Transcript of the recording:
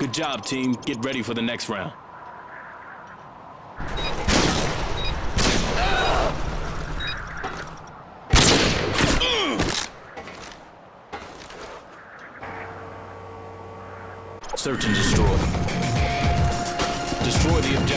Good job, team. Get ready for the next round. Search and destroy. Destroy the objective.